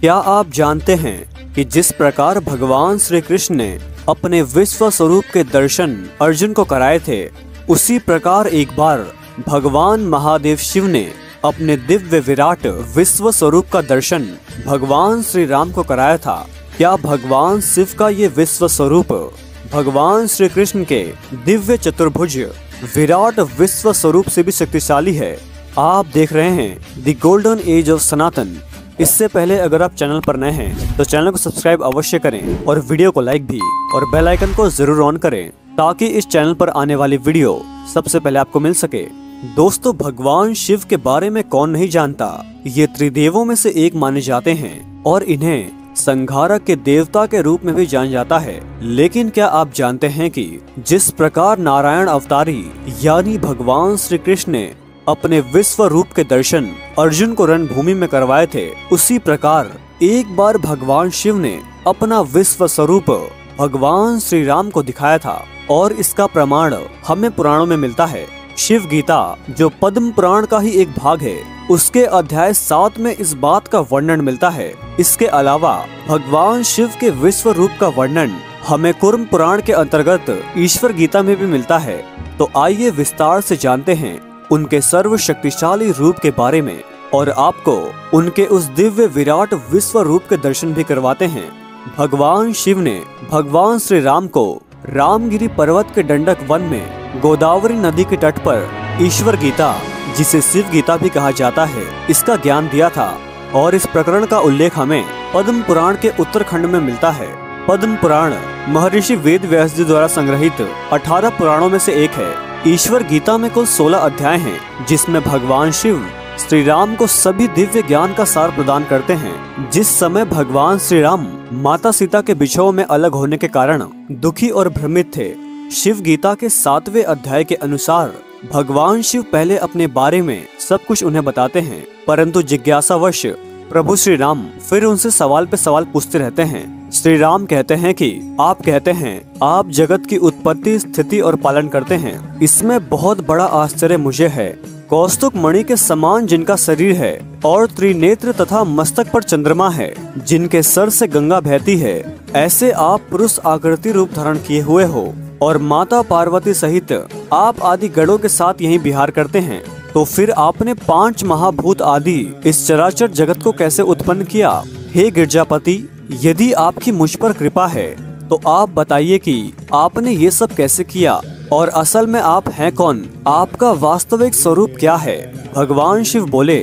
क्या आप जानते हैं कि जिस प्रकार भगवान श्री कृष्ण ने अपने विश्व स्वरूप के दर्शन अर्जुन को कराए थे, उसी प्रकार एक बार भगवान महादेव शिव ने अपने दिव्य विराट विश्व स्वरूप का दर्शन भगवान श्री राम को कराया था। क्या भगवान शिव का ये विश्व स्वरूप भगवान श्री कृष्ण के दिव्य चतुर्भुज विराट विश्व स्वरूप से भी शक्तिशाली है? आप देख रहे हैं the golden age of Sanatan. इससे पहले अगर आप चैनल पर नए हैं तो चैनल को सब्सक्राइब अवश्य करें और वीडियो को लाइक भी और बेल आइकन को ज़रूर ऑन करें ताकि इस चैनल पर आने वाली वीडियो सबसे पहले आपको मिल सके। दोस्तों, भगवान शिव के बारे में कौन नहीं जानता? ये त्रिदेवों में से एक माने जाते हैं और इन्हें संघारक के देवता के रूप में भी जान जाता है। लेकिन क्या आप जानते हैं कि जिस प्रकार नारायण अवतारी, यानी भगवान श्री कृष्ण ने अपने विश्व रूप के दर्शन अर्जुन को रणभूमि में करवाए थे। उसी प्रकार, एक बार भगवान शिव ने अपना विश्व स्वरूप भगवान श्री राम को दिखाया था और इसका प्रमाण हमें पुराणों में मिलता है। शिव गीता, जो पद्म पुराण का ही एक भाग है, उसके अध्याय सात में इस बात का वर्णन मिलता है। इसके अलावा, भगवान शिव के विश्व रूप का वर्णन हमें कुर्म पुराण के अंतर्गत ईश्वर गीता में भी मिलता है। तो आइए विस्तार से जानते हैं उनके सर्वशक्तिशाली रूप के बारे में और आपको उनके उस दिव्य विराट विश्व रूप के दर्शन भी करवाते हैं। भगवान शिव ने भगवान श्री राम को रामगिरी पर्वत के दंडक वन में गोदावरी नदी के तट पर ईश्वर गीता, जिसे शिव गीता भी कहा जाता है, इसका ज्ञान दिया था और इस प्रकरण का उल्लेख हमें पद्म पुराण के उत्तरखंड में मिलता है। पद्म पुराण महर्षि वेद व्यास जी द्वारा संग्रहित 18 पुराणों में से एक है। ईश्वर गीता में कुल 16 अध्याय हैं, जिसमें भगवान शिव श्री राम को सभी दिव्य ज्ञान का सार प्रदान करते हैं। जिस समय भगवान श्री राम माता सीता के बिछो में अलग होने के कारण दुखी और भ्रमित थे शिव गीता के सातवें अध्याय के अनुसार भगवान शिव पहले अपने बारे में सब कुछ उन्हें बताते हैं परंतु जिज्ञासावश प्रभु श्री राम फिर उनसे सवाल पे सवाल पूछते रहते हैं। श्री राम कहते हैं कि आप कहते हैं, आप जगत की उत्पत्ति, स्थिति और पालन करते हैं। इसमें बहुत बड़ा आश्चर्य मुझे है। कौस्तुक मणि के समान जिनका शरीर है और त्रिनेत्र तथा मस्तक पर चंद्रमा है, जिनके सर से गंगा बहती है, ऐसे आप पुरुष आकृति रूप धारण किए हुए हो और माता पार्वती सहित आप आदि गणों के साथ यहीं बिहार करते हैं। तो फिर आपने पाँच महाभूत आदि इस चराचर जगत को कैसे उत्पन्न किया? हे गिरजापति यदि आपकी मुझ पर कृपा है तो आप बताइए कि आपने ये सब कैसे किया, और असल में आप हैं कौन? आपका वास्तविक स्वरूप क्या है? भगवान शिव बोले,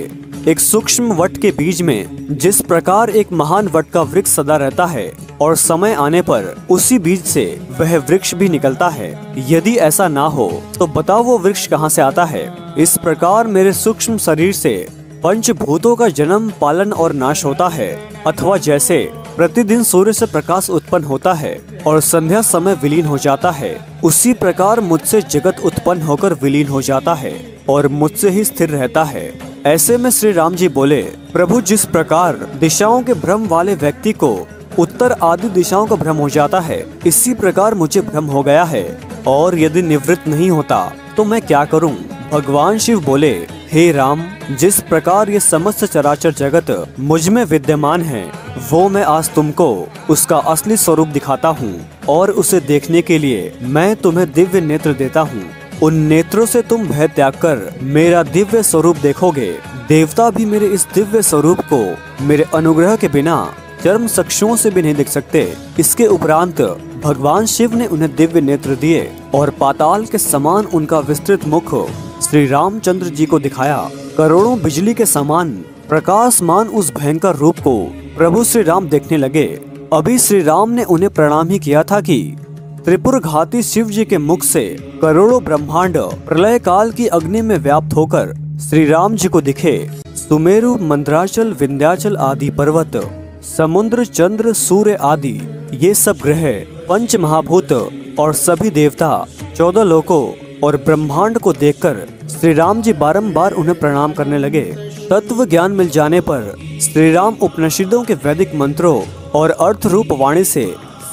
एक सूक्ष्म वट के बीज में, जिस प्रकार एक महान वट का वृक्ष सदा रहता है, और समय आने पर उसी बीज से वह वृक्ष भी निकलता है। यदि ऐसा ना हो तो बताओ वो वृक्ष कहाँ से आता है? इस प्रकार मेरे सूक्ष्म शरीर से पंचभूतों का जन्म, पालन और नाश होता है। अथवा जैसे प्रतिदिन सूर्य से प्रकाश उत्पन्न होता है और संध्या समय विलीन हो जाता है। उसी प्रकार मुझसे जगत उत्पन्न होकर विलीन हो जाता है और मुझसे ही स्थिर रहता है। ऐसे में श्री राम जी बोले, प्रभु, जिस प्रकार दिशाओं के भ्रम वाले व्यक्ति को उत्तर आदि दिशाओं का भ्रम हो जाता है, इसी प्रकार मुझे भ्रम हो गया है। और यदि निवृत्त नहीं होता तो मैं क्या करूँ? भगवान शिव बोले, हे राम, जिस प्रकार ये समस्त चराचर जगत मुझमें विद्यमान है, वो मैं आज तुमको उसका असली स्वरूप दिखाता हूँ और उसे देखने के लिए मैं तुम्हें दिव्य नेत्र देता हूँ। उन नेत्रों से तुम भय त्याग कर मेरा दिव्य स्वरूप देखोगे। देवता भी मेरे इस दिव्य स्वरूप को मेरे अनुग्रह के बिना चर्म चक्षुओं से भी नहीं देख सकते। इसके उपरांत भगवान शिव ने उन्हें दिव्य नेत्र दिए और पाताल के समान उनका विस्तृत मुख श्री रामचंद्र जी को दिखाया, करोड़ों बिजली के समान, प्रकाशमान उस भयंकर रूप को प्रभु श्री राम देखने लगे। अभी श्री राम ने उन्हें प्रणाम ही किया था कि त्रिपुर घाती शिव जी के मुख से करोड़ों ब्रह्मांड प्रलय काल की अग्नि में व्याप्त होकर श्री राम जी को दिखे। सुमेरु, मंद्राचल, विंध्याचल आदि पर्वत, समुद्र, चंद्र, सूर्य आदि, ये सब ग्रह पंच महाभूत और सभी देवता, चौदह लोकों और ब्रह्मांड को देखकर श्री राम जी बारम्बार उन्हें प्रणाम करने लगे। तत्व ज्ञान मिल जाने पर श्री राम उपनिषदों के वैदिक मंत्रों और अर्थ रूप वाणी से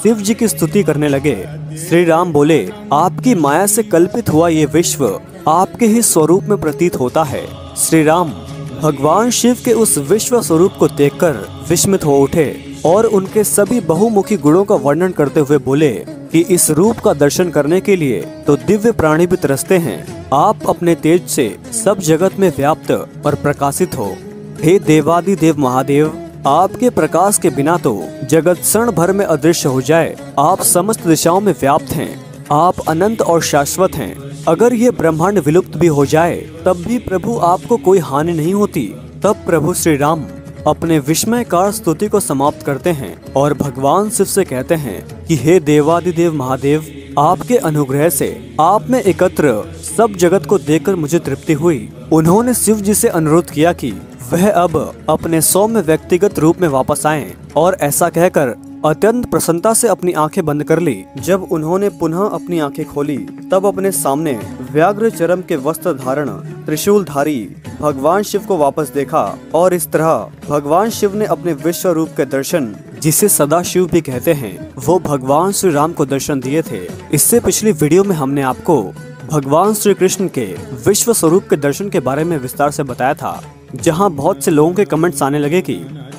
शिव जी की स्तुति करने लगे। श्री राम बोले, आपकी माया से कल्पित हुआ ये विश्व आपके ही स्वरूप में प्रतीत होता है। श्री राम भगवान शिव के उस विश्व स्वरूप को देखकर विस्मित हो उठे और उनके सभी बहुमुखी गुणों का वर्णन करते हुए बोले कि इस रूप का दर्शन करने के लिए तो दिव्य प्राणी भी तरसते हैं। आप अपने तेज से सब जगत में व्याप्त और प्रकाशित हो। हे देवादि देव महादेव, आपके प्रकाश के बिना तो जगत क्षण भर में अदृश्य हो जाए। आप समस्त दिशाओं में व्याप्त हैं। आप अनंत और शाश्वत हैं। अगर ये ब्रह्मांड विलुप्त भी हो जाए, तब भी प्रभु आपको कोई हानि नहीं होती। तब प्रभु श्री राम अपने विस्मयकार स्तुति को समाप्त करते हैं और भगवान शिव से कहते हैं कि हे देवादिदेव महादेव, आपके अनुग्रह से आप में एकत्र सब जगत को देखकर मुझे तृप्ति हुई। उन्होंने शिव जी से अनुरोध किया कि वह अब अपने सौम्य व्यक्तिगत रूप में वापस आएँ और ऐसा कहकर अत्यंत प्रसन्नता से अपनी आँखें बंद कर ली। जब उन्होंने पुनः अपनी आँखें खोली, तब अपने सामने व्याघ्र चरम के वस्त्र धारण त्रिशूल धारी भगवान शिव को वापस देखा और इस तरह भगवान शिव ने अपने विश्व रूप के दर्शन, जिसे सदा शिव भी कहते हैं, वो भगवान श्री राम को दर्शन दिए थे। इससे पिछली वीडियो में हमने आपको भगवान श्री कृष्ण के विश्व स्वरूप के दर्शन के बारे में विस्तार से बताया था, जहाँ बहुत से लोगों के कमेंट्स आने लगे कि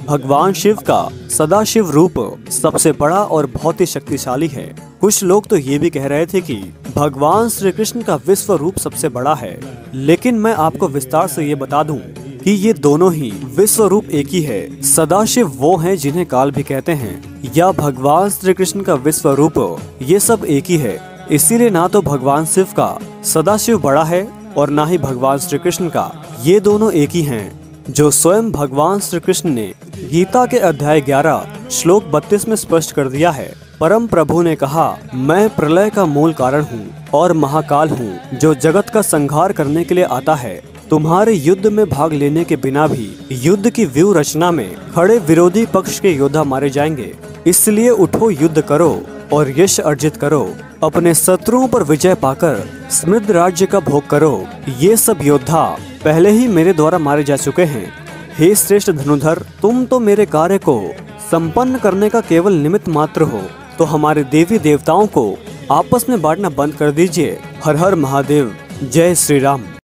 भगवान शिव का सदाशिव रूप सबसे बड़ा और बहुत ही शक्तिशाली है। कुछ लोग तो ये भी कह रहे थे कि भगवान श्री कृष्ण का विश्व रूप सबसे बड़ा है। लेकिन मैं आपको विस्तार से ये बता दूँ कि ये दोनों ही विश्व रूप एक ही है। सदाशिव वो हैं जिन्हें काल भी कहते हैं। या भगवान श्री कृष्ण का विश्व रूप, ये सब एक ही है। इसीलिए ना तो भगवान शिव का सदाशिव बड़ा है और ना ही भगवान श्री कृष्ण का। ये दोनों एक ही हैं, जो स्वयं भगवान श्री कृष्ण ने गीता के अध्याय 11 श्लोक 32 में स्पष्ट कर दिया है। परम प्रभु ने कहा, मैं प्रलय का मूल कारण हूँ और महाकाल हूँ, जो जगत का संहार करने के लिए आता है। तुम्हारे युद्ध में भाग लेने के बिना भी युद्ध की व्यू रचना में खड़े विरोधी पक्ष के योद्धा मारे जाएँगे। इसलिए उठो, युद्ध करो और यश अर्जित करो। अपने शत्रुओं पर विजय पाकर समृद्ध राज्य का भोग करो। ये सब योद्धा पहले ही मेरे द्वारा मारे जा चुके हैं। हे श्रेष्ठ धनुधर तुम तो मेरे कार्य को संपन्न करने का केवल निमित्त मात्र हो। तो हमारे देवी देवताओं को आपस में बांटना बंद कर दीजिए। हर हर महादेव। जय श्री राम।